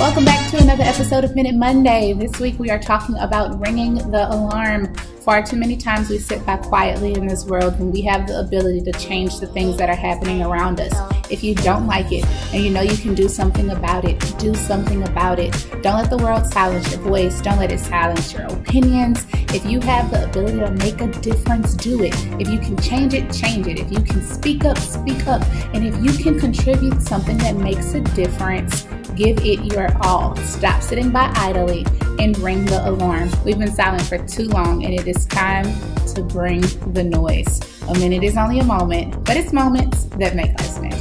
Welcome back to another episode of Minute Monday. This week we are talking about ringing the alarm. Far too many times we sit back quietly in this world when we have the ability to change the things that are happening around us. If you don't like it and you know you can do something about it, do something about it. Don't let the world silence your voice. Don't let it silence your opinions. If you have the ability to make a difference, do it. If you can change it, change it. If you can speak up, speak up. And if you can contribute something that makes a difference, Give it your all. Stop sitting by idly and ring the alarm. We've been silent for too long, and it is time to bring the noise. A minute is only a moment, but it's moments that make us magic.